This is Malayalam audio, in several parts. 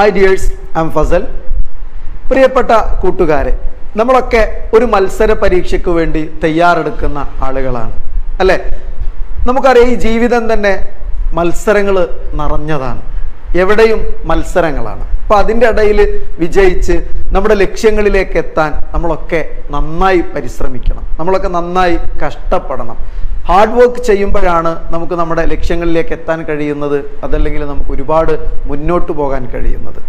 ഹായ് ഡിയേഴ്സ് ആം ഫസൽ പ്രിയപ്പെട്ട കൂട്ടുകാരെ നമ്മളൊക്കെ ഒരു മത്സര പരീക്ഷയ്ക്ക് വേണ്ടി തയ്യാറെടുക്കുന്ന ആളുകളാണ് അല്ലേ? നമുക്കറിയാം ഈ ജീവിതം തന്നെ മത്സരങ്ങൾ നിറഞ്ഞതാണ്. എവിടെയും മത്സരങ്ങളാണ്. അപ്പം അതിന്റെ ഇടയിൽ വിജയിച്ച് നമ്മുടെ ലക്ഷ്യങ്ങളിലേക്ക് എത്താൻ നമ്മളൊക്കെ നന്നായി പരിശ്രമിക്കണം. നമ്മളൊക്കെ നന്നായി കഷ്ടപ്പെടണം. ഹാർഡ് വർക്ക് ചെയ്യുമ്പോഴാണ് നമുക്ക് നമ്മുടെ ലക്ഷ്യങ്ങളിലേക്ക് എത്താൻ കഴിയുന്നത് അതല്ലെങ്കിൽ നമുക്ക് ഒരുപാട് മുന്നോട്ട് പോകാൻ കഴിയുന്നത്.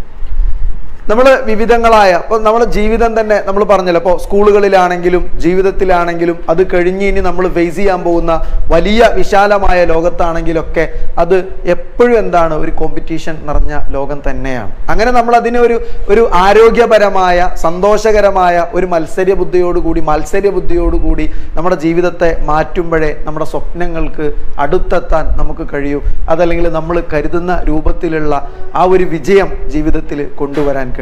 നമ്മൾ വിവിധങ്ങളായ ഇപ്പോൾ നമ്മുടെ ജീവിതം തന്നെ നമ്മൾ പറഞ്ഞല്ലോ ഇപ്പോൾ സ്കൂളുകളിലാണെങ്കിലും ജീവിതത്തിലാണെങ്കിലും അത് കഴിഞ്ഞ് ഇനി നമ്മൾ ഫേസ് ചെയ്യാൻ പോകുന്ന വലിയ വിശാലമായ ലോകത്താണെങ്കിലൊക്കെ അത് എപ്പോഴും എന്താണ് ഒരു കോമ്പറ്റീഷൻ നിറഞ്ഞ ലോകം തന്നെയാണ്. അങ്ങനെ നമ്മൾ അതിനെ ഒരു ഒരു ആരോഗ്യപരമായ സന്തോഷകരമായ ഒരു മത്സര്യ ബുദ്ധിയോടുകൂടി മത്സര്യ ബുദ്ധിയോടുകൂടി നമ്മുടെ ജീവിതത്തെ മാറ്റുമ്പോഴേ നമ്മുടെ സ്വപ്നങ്ങൾക്ക് അടുത്തെത്താൻ നമുക്ക് കഴിയൂ. അതല്ലെങ്കിൽ നമ്മൾ കരുതുന്ന രൂപത്തിലുള്ള ആ ഒരു വിജയം ജീവിതത്തിൽ കൊണ്ടുവരാൻ കഴിയൂ.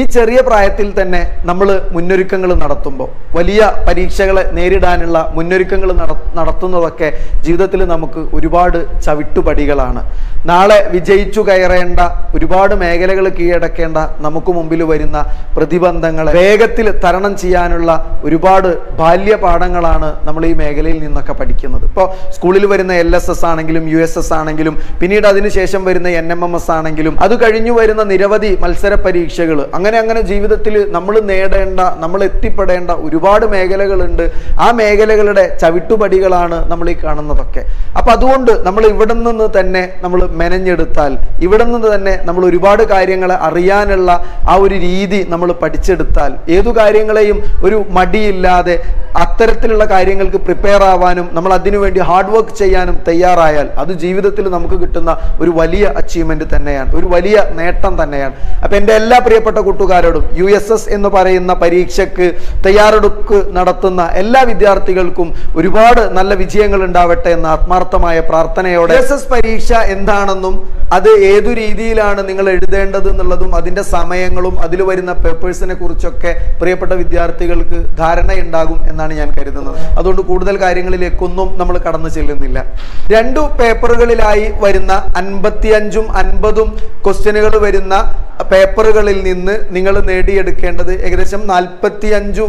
ഈ ചെറിയ പ്രായത്തിൽ തന്നെ നമ്മൾ മുന്നൊരുക്കങ്ങൾ നടത്തുമ്പോൾ വലിയ പരീക്ഷകളെ നേരിടാനുള്ള മുന്നൊരുക്കങ്ങൾ നടത്തുന്നതൊക്കെ ജീവിതത്തിൽ നമുക്ക് ഒരുപാട് ചവിട്ടുപടികളാണ്. നാളെ വിജയിച്ചു കയറേണ്ട ഒരുപാട് മേഖലകൾ കീഴടക്കേണ്ട നമുക്ക് മുമ്പിൽ വരുന്ന പ്രതിബന്ധങ്ങളെ വേഗത്തിൽ തരണം ചെയ്യാനുള്ള ഒരുപാട് ബാല്യപാഠങ്ങളാണ് നമ്മൾ ഈ മേഖലയിൽ നിന്നൊക്കെ പഠിക്കുന്നത്. ഇപ്പോൾ സ്കൂളിൽ വരുന്ന എൽ എസ് എസ് ആണെങ്കിലും യു എസ് എസ് ആണെങ്കിലും പിന്നീട് അതിനുശേഷം വരുന്ന എൻ എം എം എസ് ആണെങ്കിലും അത് കഴിഞ്ഞു വരുന്ന നിരവധി മത്സര പരീക്ഷകൾ. അങ്ങനെ അങ്ങനെ ജീവിതത്തിൽ നമ്മൾ നേടേണ്ട നമ്മൾ എത്തിപ്പെടേണ്ട ഒരുപാട് മേഖലകളുണ്ട്. ആ മേഖലകളുടെ ചവിട്ടുപടികളാണ് നമ്മൾ ഈ കാണുന്നതൊക്കെ. അപ്പൊ അതുകൊണ്ട് നമ്മൾ ഇവിടെ നിന്ന് തന്നെ നമ്മൾ മെനഞ്ഞെടുത്താൽ ഇവിടെ നിന്ന് തന്നെ നമ്മൾ ഒരുപാട് കാര്യങ്ങളെ അറിയാനുള്ള ആ ഒരു രീതി നമ്മൾ പഠിച്ചെടുത്താൽ ഏതു കാര്യങ്ങളെയും ഒരു മടിയില്ലാതെ അത്തരത്തിലുള്ള കാര്യങ്ങൾക്ക് പ്രിപ്പയർ ആവാനും നമ്മൾ അതിനുവേണ്ടി ഹാർഡ് വർക്ക് ചെയ്യാനും തയ്യാറായാൽ അത് ജീവിതത്തിൽ നമുക്ക് കിട്ടുന്ന ഒരു വലിയ അച്ചീവ്മെന്റ് തന്നെയാണ് ഒരു വലിയ നേട്ടം തന്നെയാണ്. അപ്പൊ എന്റെ എല്ലാ പ്രിയപ്പെട്ട കൂട്ടുകാരോടും യു എസ് എസ് എന്ന് പറയുന്ന പരീക്ഷയ്ക്ക് തയ്യാറെടുപ്പ് നടത്തുന്ന എല്ലാ വിദ്യാർത്ഥികൾക്കും ഒരുപാട് നല്ല വിജയങ്ങൾ ഉണ്ടാവട്ടെ എന്ന ആത്മാർത്ഥമായ പ്രാർത്ഥനയോടെ എസ് എസ് പരീക്ഷ എന്താണെന്നും അത് ഏതു രീതിയിലാണ് നിങ്ങൾ എഴുതേണ്ടത് എന്നുള്ളതും അതിന്റെ സമയങ്ങളും അതിൽ വരുന്ന പേപ്പേഴ്സിനെ കുറിച്ചൊക്കെ പ്രിയപ്പെട്ട വിദ്യാർത്ഥികൾക്ക് ധാരണയുണ്ടാകും എന്നാണ് ഞാൻ കരുതുന്നത്. അതുകൊണ്ട് കൂടുതൽ കാര്യങ്ങളിലേക്കൊന്നും നമ്മൾ കടന്നു ചെല്ലുന്നില്ല. രണ്ടു പേപ്പറുകളിലായി വരുന്ന അൻപത്തിയഞ്ചും അൻപതും ക്വസ്റ്റ്യനുകൾ വരുന്ന പേപ്പറുകളിൽ നിന്ന് നിങ്ങൾ നേടിയെടുക്കേണ്ടത് ഏകദേശം നാൽപ്പത്തിയഞ്ചു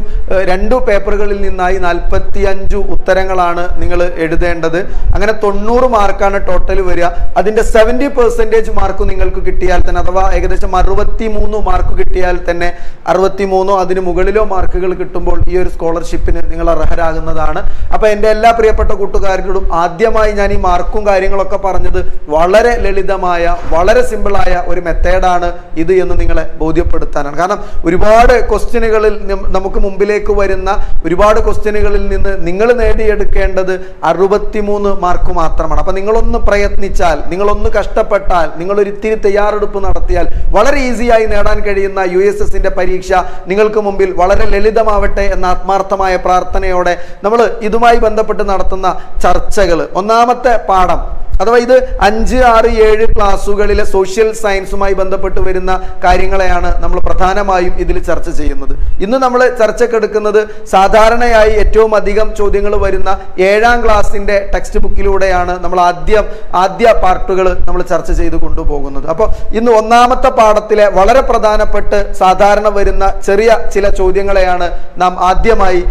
രണ്ടു പേപ്പറുകളിൽ നിന്നായി നാൽപ്പത്തിയഞ്ചു ഉത്തരങ്ങളാണ് നിങ്ങൾ എഴുതേണ്ടത്. അങ്ങനെ തൊണ്ണൂറ് മാർക്കാണ് ടോട്ടൽ വരിക. അതിന്റെ സെവന്റി പെർസെന്റേജ് മാർക്ക് നിങ്ങൾക്ക് കിട്ടിയാൽ തന്നെ അഥവാ ഏകദേശം അറുപത്തി മൂന്ന് മാർക്ക് കിട്ടിയാൽ തന്നെ അറുപത്തി മൂന്നോ അതിന് മുകളിലോ മാർക്കുകൾ കിട്ടുമ്പോൾ ഈ ഒരു സ്കോളർഷിപ്പിന് നിങ്ങൾ അർഹരാകുന്നതാണ്. അപ്പോൾ എന്റെ എല്ലാ പ്രിയപ്പെട്ട കൂട്ടുകാരോടും ആദ്യമായി ഞാൻ ഈ മാർക്കും കാര്യങ്ങളൊക്കെ പറഞ്ഞത് വളരെ ലളിതമായ വളരെ സിമ്പിളായ ഒരു മെത്തേഡാണ് ഇത് എന്ന് നിങ്ങളെ ബോധ്യപ്പെടുത്താനാണ്. കാരണം ഒരുപാട് ക്വസ്റ്റ്യനുകളിൽ നമുക്ക് മുമ്പിലേക്ക് വരുന്ന ഒരുപാട് ക്വസ്റ്റ്യനുകളിൽ നിന്ന് നിങ്ങൾ നേടിയെടുക്കേണ്ടത് അറുപത്തിമൂന്ന് മാർക്ക് മാത്രമാണ്. അപ്പം നിങ്ങളൊന്ന് പ്രയത്നിച്ചാൽ നിങ്ങളൊന്ന് കഷ്ടപ്പെട്ടാൽ നിങ്ങളൊരു ഇത്തിരി തയ്യാറെടുപ്പ് നടത്തിയാൽ വളരെ ഈസിയായി നേടാൻ കഴിയുന്ന യു എസ് എസിന്റെ പരീക്ഷ നിങ്ങൾക്ക് മുമ്പിൽ വളരെ ലളിതമാവട്ടെ എന്ന ആത്മാർത്ഥമായ പ്രാർത്ഥനയോടെ നമ്മൾ ഇതുമായി ബന്ധപ്പെട്ട് നടത്തുന്ന ചർച്ചകൾ. ഒന്നാമത്തെ പാഠം അഥവാ ഇത് അഞ്ച് ആറ് ഏഴ് ക്ലാസ്സുകളിലെ സോഷ്യൽ സയൻസുമായി ബന്ധപ്പെട്ട് വരുന്ന കാര്യങ്ങളെയാണ് നമ്മൾ പ്രധാനമായും ഇതിൽ ചർച്ച ചെയ്യുന്നത്. ഇന്ന് നമ്മൾ ചർച്ചക്കെടുക്കുന്നത് സാധാരണയായി ഏറ്റവും അധികം ചോദ്യങ്ങൾ വരുന്ന ഏഴാം ക്ലാസ്സിന്റെ ടെക്സ്റ്റ് ബുക്കിലൂടെയാണ് നമ്മൾ ആദ്യം ആദ്യ പാർട്ടുകൾ നമ്മൾ ചർച്ച ചെയ്ത് കൊണ്ടുപോകുന്നത്. അപ്പോൾ ഇന്ന് ഒന്നാമത്തെ പാഠത്തിലെ വളരെ പ്രധാനപ്പെട്ട് സാധാരണ വരുന്ന ചെറിയ ചില ചോദ്യങ്ങളെയാണ് നാം ആദ്യമായി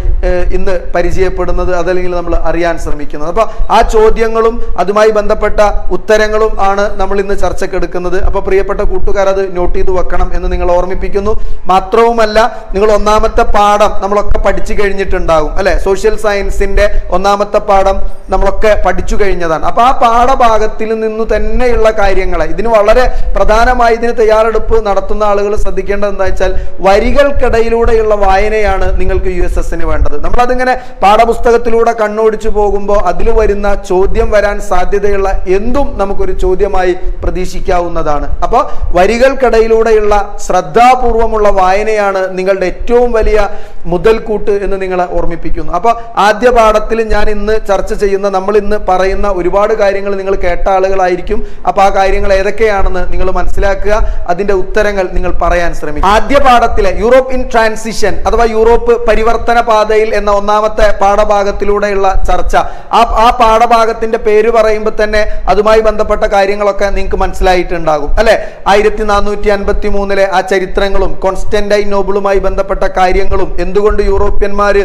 ഇന്ന് പരിചയപ്പെടുന്നത് അതല്ലെങ്കിൽ നമ്മൾ അറിയാൻ ശ്രമിക്കുന്നത്. അപ്പോൾ ആ ചോദ്യങ്ങളും അതുമായി ബന്ധപ്പെട്ട ഉത്തരങ്ങളും ആണ് നമ്മൾ ഇന്ന് ചർച്ചക്കെടുക്കുന്നത് അപ്പോൾ പ്രിയപ്പെട്ട കൂട്ടുകാർ അത് നോട്ട് ചെയ്ത് വെക്കണം എന്ന് നിങ്ങൾ ഓർമ്മിപ്പിക്കുന്നു. മാത്രവുമല്ല നിങ്ങൾ ഒന്നാമത്തെ പാഠം നമ്മളൊക്കെ പഠിച്ചു കഴിഞ്ഞിട്ടുണ്ടാകും അല്ലെ? സോഷ്യൽ സയൻസിന്റെ ഒന്നാമത്തെ പാഠം നമ്മളൊക്കെ പഠിച്ചു കഴിഞ്ഞതാണ്. അപ്പോൾ ആ പാഠഭാഗത്തിൽ നിന്ന് തന്നെയുള്ള കാര്യങ്ങളെ ഇതിന് വളരെ പ്രധാനമായി ഇതിന് തയ്യാറെടുപ്പ് നടത്തുന്ന ആളുകൾ ശ്രദ്ധിക്കേണ്ടത് എന്താ വെച്ചാൽ വരികൾക്കിടയിലൂടെയുള്ള വായനയാണ് നിങ്ങൾക്ക് യു എസ് എസിന് വേണ്ടത്. നമ്മളതിങ്ങനെ പാഠപുസ്തകത്തിലൂടെ കണ്ണോടിച്ചു പോകുമ്പോൾ അതിൽ വരുന്ന ചോദ്യം വരാൻ സാധ്യതയുള്ള എന്തും നമുക്കൊരു ചോദ്യമായി പ്രതീക്ഷിക്കാവുന്നതാണ്. അപ്പോൾ വരികൾക്കിടയിലൂടെയുള്ള ശ്രദ്ധാപൂർവമുള്ള വായനയാണ് നിങ്ങളുടെ ഏറ്റവും വലിയ മുതൽക്കൂട്ട് എന്ന് നിങ്ങളെ ഓർമ്മിപ്പിക്കുന്നു. അപ്പൊ ആദ്യ പാഠത്തിൽ ഞാൻ ഇന്ന് ചർച്ച ചെയ്യുന്ന നമ്മൾ ഇന്ന് പറയുന്ന ഒരുപാട് കാര്യങ്ങൾ നിങ്ങൾ കേട്ട ആളുകളായിരിക്കും. അപ്പൊ ആ കാര്യങ്ങൾ ഏതൊക്കെയാണെന്ന് നിങ്ങൾ മനസ്സിലാക്കുക. അതിന്റെ ഉത്തരങ്ങൾ നിങ്ങൾ പറയാൻ ശ്രമിക്കും ആദ്യ പാഠത്തിലെ യൂറോപ്പ് ഇൻ ട്രാൻസിഷൻ അഥവാ യൂറോപ്പ് പരിവർത്തന പാതയിൽ എന്ന ഒന്നാമത്തെ പാഠഭാഗത്തിലൂടെയുള്ള ചർച്ച. ആ ആ പാഠഭാഗത്തിന്റെ പേര് പറയുമ്പോൾ തന്നെ അതുമായി ബന്ധപ്പെട്ട കാര്യങ്ങളൊക്കെ നിങ്ങൾക്ക് മനസ്സിലായിട്ടുണ്ടാകും. അല്ലെ? ആയിരത്തി നാനൂറ്റി അൻപത്തി മൂന്നിലെ ആ ചരിത്രങ്ങളും കോൺസ്റ്റന്റൈൻ നോബിളുമായി ബന്ധപ്പെട്ട കാര്യങ്ങളും എന്തുകൊണ്ട് യൂറോപ്യന്മാർ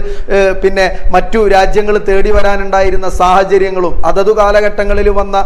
പിന്നെ മറ്റു രാജ്യങ്ങൾ തേടി വരാനുണ്ടായിരുന്ന സാഹചര്യങ്ങളും അതതു കാലഘട്ടങ്ങളിൽ വന്ന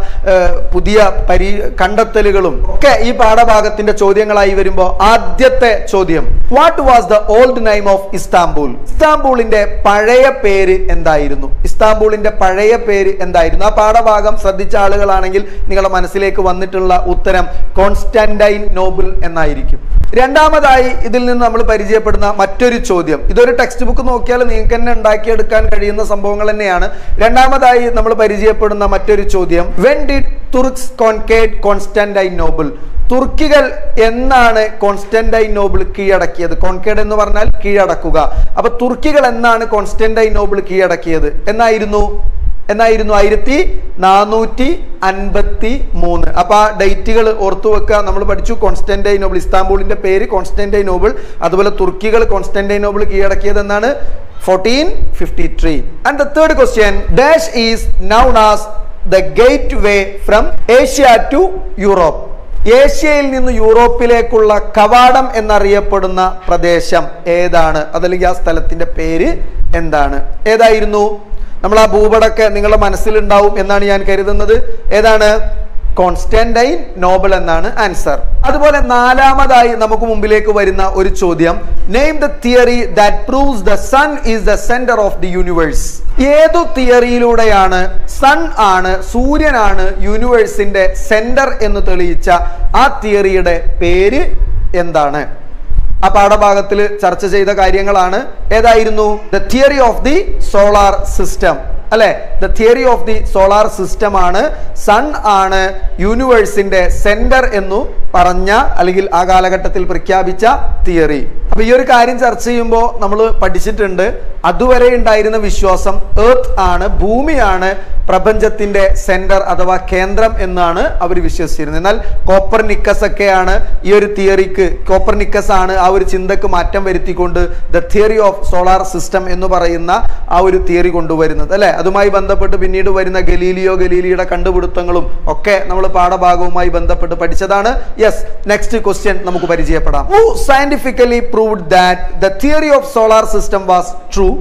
പുതിയ പരി കണ്ടെത്തലുകളും ഒക്കെ ഈ പാഠഭാഗത്തിന്റെ ചോദ്യങ്ങളായി വരുമ്പോൾ ആദ്യത്തെ ചോദ്യം. What was the old name of Istanbul ഇസ്താംബൂളിന്റെ പഴയ പേര് എന്തായിരുന്നു? ഇസ്താംബൂളിന്റെ പഴയ പേര് എന്തായിരുന്നു? ആ പാഠഭാഗം ശ്രദ്ധിച്ച ആളുകളാണെങ്കിൽ നിങ്ങളുടെ മനസ്സിലേക്ക് വന്നിട്ടുള്ള ഉത്തരം കോൺസ്റ്റന്റൈൻ നോബിൾ എന്നായിരിക്കും. രണ്ടാമതായി ഇതിൽ നിന്ന് നമ്മൾ പരിചയപ്പെടുന്ന മറ്റൊരു ചോദ്യം. ഇതൊരു ടെക്സ്റ്റ് ബുക്ക് നോക്കിയാൽ നിങ്ങൾക്ക് തന്നെ ഉണ്ടാക്കിയെടുക്കാൻ കഴിയുന്ന സംഭവങ്ങൾ തന്നെയാണ്. രണ്ടാമതായി നമ്മൾ പരിചയപ്പെടുന്ന മറ്റൊരു ചോദ്യം. When did Turks conquered Constantinople തുർക്കികൾ എന്നാണ് കോൺസ്റ്റന്റൈൻ നോബിൾ കീഴടക്കിയത്? കോൺകേഡ് എന്ന് പറഞ്ഞാൽ കീഴടക്കുക. അപ്പൊ തുർക്കികൾ എന്നാണ് കോൺസ്റ്റന്റൈൻ നോബിൾ കീഴടക്കിയത്? എന്നായിരുന്നു? എന്നായിരുന്നു ആയിരത്തി നാനൂറ്റി അൻപത്തി മൂന്ന്. അപ്പൊ ആ ഡേറ്റുകൾ ഓർത്തു വെക്കുക. നമ്മൾ പഠിച്ചു കോൺസ്റ്റന്റൈ നോബിൾ ഇസ്താംബൂളിന്റെ പേര് കോൺസ്റ്റന്റൈ നോബിൾ അതുപോലെ തുർക്കികൾ കോൺസ്റ്റന്റൈനോബിൾ കീഴടക്കിയത് എന്നാണ് fourteen fifty three and the third question dash is known as the gateway from Asia to Europe ഏഷ്യയിൽ നിന്ന് യൂറോപ്പിലേക്കുള്ള കവാടം എന്നറിയപ്പെടുന്ന പ്രദേശം ഏതാണ്? അതല്ലെങ്കിൽ ആ സ്ഥലത്തിന്റെ പേര് എന്താണ്? ഏതായിരുന്നു? നമ്മൾ ആ ഭൂപടമൊക്കെ നിങ്ങളുടെ മനസ്സിലുണ്ടാവും എന്നാണ് ഞാൻ കരുതുന്നത്. ഏതാണ്? കോൺസ്റ്റന്റൈൻ നോബൽ എന്നാണ് ആൻസർ അതുപോലെ നാലാമതായി നമുക്ക് മുമ്പിലേക്ക് വരുന്ന ഒരു ചോദ്യം. Name the theory that proves the sun is the centre of the universe ഏതു തിയറിയിലൂടെയാണ് സൺ ആണ് സൂര്യനാണ് യൂണിവേഴ്സിന്റെ സെന്റർ എന്ന് തെളിയിച്ച ആ തിയറിയുടെ പേര് എന്താണ്? ആ പാഠഭാഗത്തിൽ ചർച്ച ചെയ്ത കാര്യങ്ങളാണ്. ഏതായിരുന്നു? The theory of the solar system അല്ലെ? The theory of the solar system ആണ്. സൺ ആണ് യൂണിവേഴ്സിന്റെ സെന്റർ എന്നു പറഞ്ഞ അല്ലെങ്കിൽ ആ കാലഘട്ടത്തിൽ പ്രഖ്യാപിച്ച തിയറി അപ്പൊ ഈ ഒരു കാര്യം ചർച്ച ചെയ്യുമ്പോൾ നമ്മൾ പഠിച്ചിട്ടുണ്ട്. അതുവരെ ഉണ്ടായിരുന്ന വിശ്വാസം ഏർത്ത് ആണ് ഭൂമിയാണ് പ്രപഞ്ചത്തിന്റെ സെന്റർ അഥവാ കേന്ദ്രം എന്നാണ് അവർ വിശ്വസിച്ചിരുന്നത്. എന്നാൽ കോപ്പർ നിക്കസ് ഒക്കെയാണ് ഈ ഒരു തിയറിക്ക് കോപ്പർ നിക്കസ് ആണ് ആ ഒരു ചിന്തക്ക് മാറ്റം വരുത്തിക്കൊണ്ട് the theory of solar system എന്ന് പറയുന്ന ആ ഒരു തിയറി കൊണ്ടുവരുന്നത് അല്ലെ? അതുമായി ബന്ധപ്പെട്ട് പിന്നീട് വരുന്ന ഗലീലിയോ ഗലീലിയുടെ കണ്ടുപിടുത്തങ്ങളും ഒക്കെ നമ്മൾ പാഠഭാഗവുമായി ബന്ധപ്പെട്ട് പഠിച്ചതാണ്. യെസ് നെക്സ്റ്റ് ക്വസ്റ്റ്യൻ നമുക്ക് പരിചയപ്പെടാം. Scientifically proved that the theory of solar system was true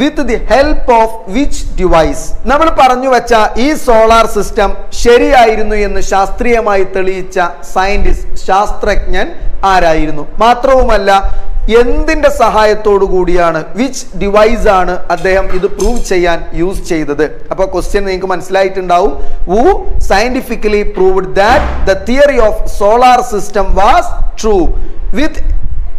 with the help of which device? നമ്മൾ പറഞ്ഞു വെച്ച ഈ സോളാർ സിസ്റ്റം ശരിയായിരുന്നു എന്ന് ശാസ്ത്രീയമായി തെളിയിച്ച സയന്റിസ്റ്റ് ശാസ്ത്രജ്ഞൻ ആരായിരുന്നു? മാത്രവുമല്ല എന്തിന്റെ സഹായത്തോടു കൂടിയാണ് വിച്ച് ഡിവൈസ് ആണ് അദ്ദേഹം ഇത് പ്രൂവ് ചെയ്യാൻ യൂസ് ചെയ്തത്? അപ്പൊ ക്വസ്റ്റ്യൻ നിങ്ങൾക്ക് മനസ്സിലായിട്ടുണ്ടാവും. Who scientifically proved that the theory of solar system was true with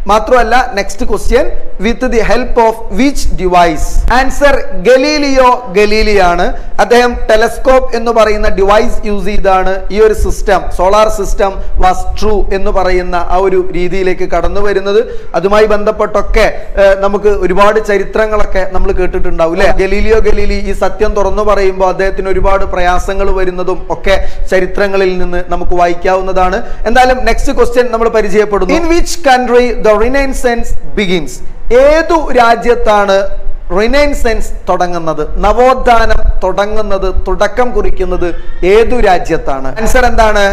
മാത്രമല്ല next question with the help of which device answer Galileo ഗലീലിയാണ് അദ്ദേഹം ടെലസ്കോപ്പ് എന്ന് പറയുന്ന ഡിവൈസ് യൂസ് ചെയ്താണ്. ഈ ഒരു system solar system was true എന്ന് പറയുന്ന ആ ഒരു രീതിയിലേക്ക് കടന്നു വരുന്നത്. അതുമായി ബന്ധപ്പെട്ടൊക്കെ നമുക്ക് ഒരുപാട് ചരിത്രങ്ങളൊക്കെ നമ്മൾ കേട്ടിട്ടുണ്ടാവും അല്ലെ ഗലീലിയോ ഗലീലി ഈ സത്യം തുറന്നു പറയുമ്പോൾ അദ്ദേഹത്തിന് ഒരുപാട് പ്രയാസങ്ങൾ വരുന്നതും ഒക്കെ ചരിത്രങ്ങളിൽ നിന്ന് നമുക്ക് വായിക്കാവുന്നതാണ്. എന്തായാലും നെക്സ്റ്റ് ക്വസ്റ്റ്യൻ നമ്മൾ പരിചയപ്പെടുന്നു. In which country the renaissance begins ഏതു രാജ്യത്താണ് റിനൈൻസെൻസ് തുടങ്ങുന്നത്? നവോത്ഥാനം തുടങ്ങുന്നത് തുടക്കം കുറിക്കുന്നത് ഏതു രാജ്യത്താണ്? ആൻസർ എന്താണ്?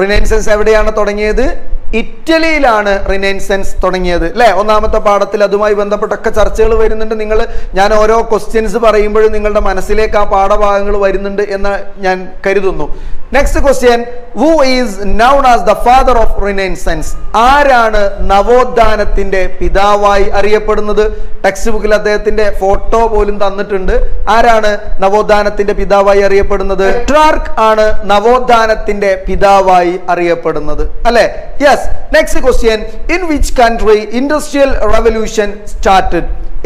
റിനൈൻസെൻസ് എവിടെയാണ് തുടങ്ങിയത്? ഇറ്റലിയിലാണ് റിനൈൻസെൻസ് തുടങ്ങിയത്. അല്ലെ ഒന്നാമത്തെ പാഠത്തിൽ അതുമായി ബന്ധപ്പെട്ടൊക്കെ ചർച്ചകൾ വരുന്നുണ്ട്. നിങ്ങൾ ഞാൻ ഓരോ ക്വസ്റ്റ്യൻസ് പറയുമ്പോഴും നിങ്ങളുടെ മനസ്സിലേക്ക് ആ പാഠഭാഗങ്ങൾ വരുന്നുണ്ട് എന്ന് ഞാൻ കരുതുന്നു. Next question who is known as the father of renaissance ആരാണ് നവോത്ഥാനത്തിന്റെ പിതാവായി അറിയപ്പെടുന്നത്? ടെക്സ്റ്റ് ബുക്കിൽ അദ്ദേഹത്തിന്റെ ഫോട്ടോ പോലും തന്നിട്ടുണ്ട്. ആരാണ് നവോത്ഥാനത്തിന്റെ പിതാവായി അറിയപ്പെടുന്നത്? ട്രാർക്ക് ആണ് നവോത്ഥാനത്തിന്റെ പിതാവായി അറിയപ്പെടുന്നത്. അല്ലെ? Yes Yes, next question. In which country industrial revolution started?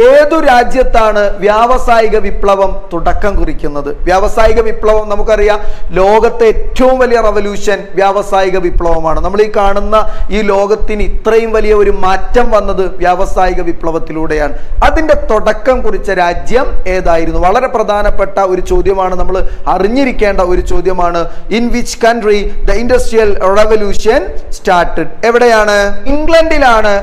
ഏതു രാജ്യത്താണ് വ്യാവസായിക വിപ്ലവം തുടക്കം കുറിക്കുന്നത്? വ്യാവസായിക വിപ്ലവം നമുക്കറിയാം ലോകത്തെ ഏറ്റവും വലിയ റവല്യൂഷൻ വ്യാവസായിക വിപ്ലവമാണ്. നമ്മൾ ഈ കാണുന്ന ഈ ലോകത്തിന് ഇത്രയും വലിയ ഒരു മാറ്റം വന്നത് വ്യാവസായിക വിപ്ലവത്തിലൂടെയാണ്. അതിന്റെ തുടക്കം കുറിച്ച രാജ്യം ഏതായിരുന്നു? വളരെ പ്രധാനപ്പെട്ട ഒരു ചോദ്യമാണ് നമ്മൾ അറിഞ്ഞിരിക്കേണ്ട ഒരു ചോദ്യമാണ്. In which country the industrial revolution started എവിടെയാണ്? ഇംഗ്ലണ്ടിലാണ്.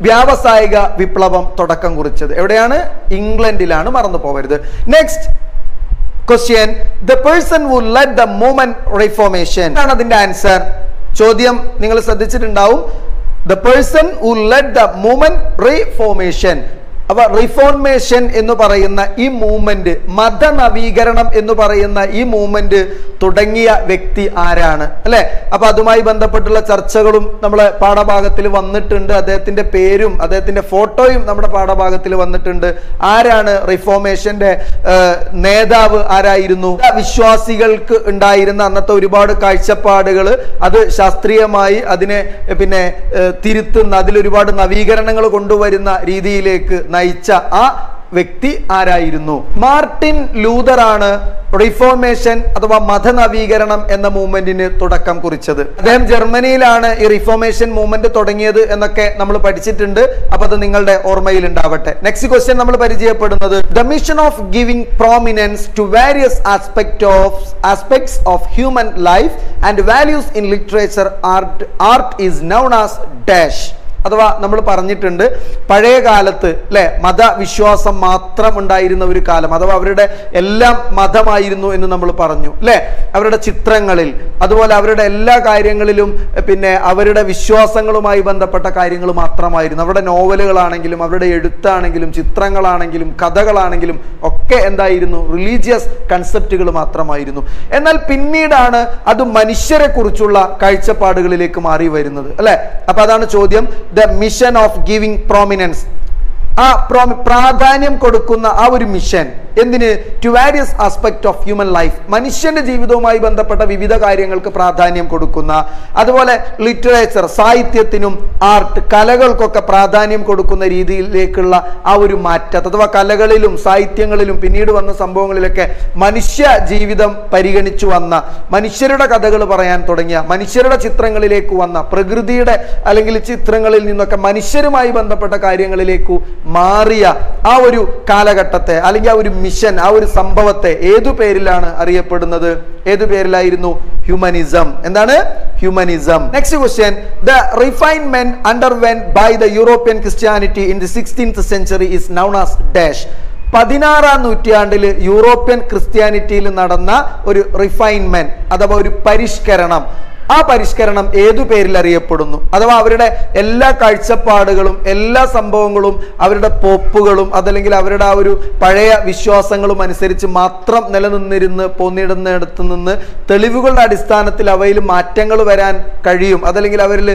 വ്യാവസായിക വിപ്ലവം തുടക്കം കുറിച്ചത്. എവിടെയാണ്? ഇംഗ്ലണ്ടിലാണ് മറന്നു പോകരുത്. Next question the person who let the movement reformation ആണ് അതിന്റെ ആൻസർ ചോദ്യം നിങ്ങൾ ശ്രദ്ധിച്ചിട്ടുണ്ടാവും. The person who let the movement reformation അപ്പൊ റിഫോർമേഷൻ എന്ന് പറയുന്ന ഈ മൂവ്മെന്റ് മതനവീകരണം എന്ന് പറയുന്ന ഈ മൂവ്മെന്റ് തുടങ്ങിയ വ്യക്തി ആരാണ്? അല്ലെ? അപ്പൊ അതുമായി ബന്ധപ്പെട്ടുള്ള ചർച്ചകളും നമ്മളെ പാഠഭാഗത്തിൽ വന്നിട്ടുണ്ട്. അദ്ദേഹത്തിന്റെ പേരും അദ്ദേഹത്തിന്റെ ഫോട്ടോയും നമ്മുടെ പാഠഭാഗത്തിൽ വന്നിട്ടുണ്ട്. ആരാണ് റിഫോർമേഷന്റെ നേതാവ് ആരായിരുന്നു? വിശ്വാസികൾക്ക് ഉണ്ടായിരുന്ന അന്നത്തെ ഒരുപാട് കാഴ്ചപ്പാടുകൾ അത് ശാസ്ത്രീയമായി അതിനെ പിന്നെ തിരുത്തുന്ന അതിലൊരുപാട് നവീകരണങ്ങൾ കൊണ്ടുവരുന്ന രീതിയിലേക്ക് നയിച്ച ആ വ്യക്തി ആരായിരുന്നു? മാർട്ടിൻ ലൂതറാണ് റിഫോർമേഷൻ അഥവാ മതനവീകരണം എന്ന മൂവ്മെന്റിന് തുടക്കം കുറിച്ചത്. അദ്ദേഹം ജർമ്മനിയിലാണ് ഈ റിഫോർമേഷൻ മൂവ്മെന്റ് തുടങ്ങിയത് എന്നൊക്കെ നമ്മൾ പഠിച്ചിട്ടുണ്ട്. അപ്പൊ അത് നിങ്ങളുടെ ഓർമ്മയിൽ ഉണ്ടാവട്ടെ. നെക്സ്റ്റ് ക്വസ്റ്റ്യൻ നമ്മൾ പരിചയപ്പെടുന്നത്. The mission of giving prominence to various aspect of aspects of human life and values in literature art art is known as dash അഥവാ നമ്മൾ പറഞ്ഞിട്ടുണ്ട് പഴയ കാലത്ത് അല്ലെ മതവിശ്വാസം മാത്രം ഉണ്ടായിരുന്ന ഒരു കാലം. അഥവാ അവരുടെ എല്ലാം മതമായിരുന്നു എന്ന് നമ്മൾ പറഞ്ഞു. അല്ലെ അവരുടെ ചിത്രങ്ങളിൽ അതുപോലെ അവരുടെ എല്ലാ കാര്യങ്ങളിലും പിന്നെ അവരുടെ വിശ്വാസങ്ങളുമായി ബന്ധപ്പെട്ട കാര്യങ്ങൾ മാത്രമായിരുന്നു. അവരുടെ നോവലുകളാണെങ്കിലും അവരുടെ എഴുത്താണെങ്കിലും ചിത്രങ്ങളാണെങ്കിലും കഥകളാണെങ്കിലും ഒക്കെ എന്തായിരുന്നു? റിലീജിയസ് കൺസെപ്റ്റുകൾ മാത്രമായിരുന്നു. എന്നാൽ പിന്നീടാണ് അത് മനുഷ്യരെ കുറിച്ചുള്ള കാഴ്ചപ്പാടുകളിലേക്ക് മാറി വരുന്നത്. അല്ലെ? അപ്പൊ അതാണ് ചോദ്യം. The mission of giving prominence ആ പ്രോ- പ്രാധാന്യം കൊടുക്കുന്ന ആ ഒരു മിഷൻ എന്തിന്? To various aspect of human life മനുഷ്യന്റെ ജീവിതവുമായി ബന്ധപ്പെട്ട വിവിധ കാര്യങ്ങൾക്ക് പ്രാധാന്യം കൊടുക്കുന്ന അതുപോലെ ലിറ്ററേച്ചർ സാഹിത്യത്തിനും ആർട്ട് കലകൾക്കൊക്കെ പ്രാധാന്യം കൊടുക്കുന്ന രീതിയിലേക്കുള്ള ആ ഒരു മാറ്റം. അഥവാ കലകളിലും സാഹിത്യങ്ങളിലും പിന്നീട് വന്ന സംഭവങ്ങളിലൊക്കെ മനുഷ്യ ജീവിതം പരിഗണിച്ചു വന്ന മനുഷ്യരുടെ കഥകൾ പറയാൻ തുടങ്ങിയ മനുഷ്യരുടെ ചിത്രങ്ങളിലേക്ക് വന്ന പ്രകൃതിയുടെ അല്ലെങ്കിൽ ചിത്രങ്ങളിൽ നിന്നൊക്കെ മനുഷ്യരുമായി ബന്ധപ്പെട്ട കാര്യങ്ങളിലേക്ക് മാറിയ ആ ഒരു കാലഘട്ടത്തെ അല്ലെങ്കിൽ ആ ഒരു മിഷൻ ആ ഒരു സംഭവത്തെ ഏതു പേരിലാണ് അറിയപ്പെടുന്നത്? ഏതു പേരിലായിരുന്നു? ഹ്യൂമനിസം എന്താണ്? Humanism next question the refinement underwent by the European Christianity in the sixteenth century is known as dash പതിനാറാം നൂറ്റാണ്ടിൽ യൂറോപ്യൻ ക്രിസ്ത്യാനിറ്റിയിൽ നടന്ന ഒരു റിഫൈൻമെന്റ് അഥവാ ഒരു പരിഷ്കരണം. ആ പരിഷ്കരണം ഏതു പേരിൽ അറിയപ്പെടുന്നു? അഥവാ അവരുടെ എല്ലാ കാഴ്ചപ്പാടുകളും എല്ലാ സംഭവങ്ങളും അവരുടെ പോപ്പുകളും അതല്ലെങ്കിൽ അവരുടെ ആ ഒരു പഴയ വിശ്വാസങ്ങളും അനുസരിച്ച് മാത്രം നിലനിന്നിരുന്ന് പോന്നിടുന്നിടത്ത് നിന്ന് തെളിവുകളുടെ അടിസ്ഥാനത്തിൽ അവയിൽ മാറ്റങ്ങൾ വരാൻ കഴിയും അതല്ലെങ്കിൽ അവരിൽ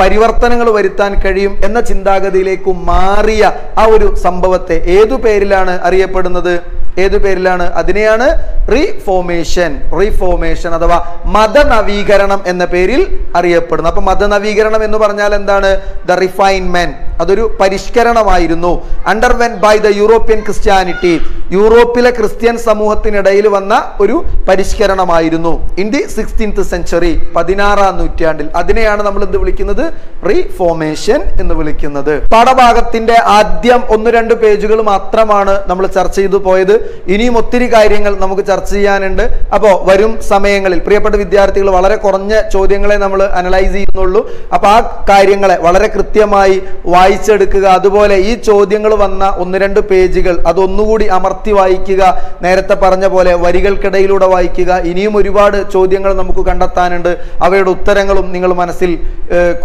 പരിവർത്തനങ്ങൾ വരുത്താൻ കഴിയും എന്ന ചിന്താഗതിയിലേക്ക് മാറിയ ആ ഒരു സംഭവത്തെ ഏതു പേരിലാണ് അറിയപ്പെടുന്നത്? ഏതു പേരിലാണ്? അതിനെയാണ് റീഫോമേഷൻ. റീഫോമേഷൻ അഥവാ മതനവീകരണം എന്ന പേരിൽ അറിയപ്പെടുന്നു. അപ്പൊ മതനവീകരണം എന്ന് പറഞ്ഞാൽ എന്താണ്? ദ റിഫൈൻമെന്റ് അതൊരു പരിഷ്കരണമായിരുന്നു. Underwent by the European Christianity യൂറോപ്പിലെ ക്രിസ്ത്യൻ സമൂഹത്തിനിടയിൽ വന്ന ഒരു പരിഷ്കരണമായിരുന്നു ഇൻ ദി സിക്സ്റ്റീൻത് സെഞ്ചുറി പതിനാറാം നൂറ്റാണ്ടിൽ. അതിനെയാണ് നമ്മൾ എന്ത് വിളിക്കുന്നത്? റീഫോമേഷൻ എന്ന് വിളിക്കുന്നത്. പാഠഭാഗത്തിന്റെ ആദ്യം ഒന്ന് രണ്ട് പേജുകൾ മാത്രമാണ് നമ്മൾ ചർച്ച ചെയ്തു പോയത്. ഇനിയും ഒത്തിരി കാര്യങ്ങൾ നമുക്ക് ചർച്ച ചെയ്യാനുണ്ട്. അപ്പോൾ വരും സമയങ്ങളിൽ പ്രിയപ്പെട്ട വിദ്യാർത്ഥികൾ വളരെ കുറഞ്ഞ ചോദ്യങ്ങളെ നമ്മൾ അനലൈസ് ചെയ്യുന്നുള്ളൂ. അപ്പൊ ആ കാര്യങ്ങളെ വളരെ കൃത്യമായി വായിച്ചെടുക്കുക. അതുപോലെ ഈ ചോദ്യങ്ങൾ വന്ന ഒന്ന് രണ്ട് പേജുകൾ അതൊന്നുകൂടി അമർത്തി വായിക്കുക നേരത്തെ പറഞ്ഞ പോലെ വരികൾക്കിടയിലൂടെ വായിക്കുക ഇനിയും ഒരുപാട് ചോദ്യങ്ങൾ നമുക്ക് കണ്ടെത്താനുണ്ട്. അവയുടെ ഉത്തരങ്ങളും നിങ്ങൾ മനസ്സിൽ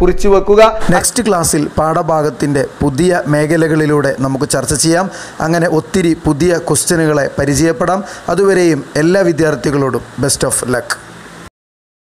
കുറിച്ചു വെക്കുക. നെക്സ്റ്റ് ക്ലാസ്സിൽ പാഠഭാഗത്തിന്റെ പുതിയ മേഖലകളിലൂടെ നമുക്ക് ചർച്ച ചെയ്യാം. അങ്ങനെ ഒത്തിരി പുതിയ ക്വസ്റ്റ്യനുകളെ പരിചയപ്പെടാം. അതുവരെയും എല്ലാ വിദ്യാർത്ഥികളോടും ബെസ്റ്റ് ഓഫ് ലക്ക്